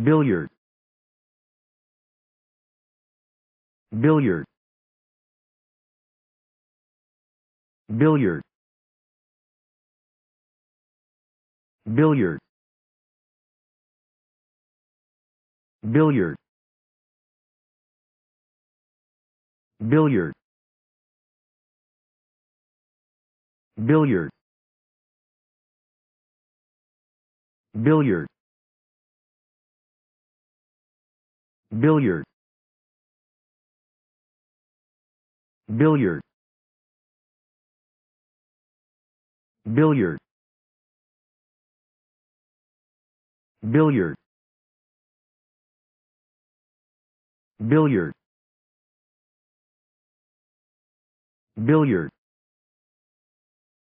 billiard. Billiard. Billiard. Billiard. Billiard. Billiard. Billiard. Billiard billiard. Billiard. Billiard. Billiard. Billiard. Billiard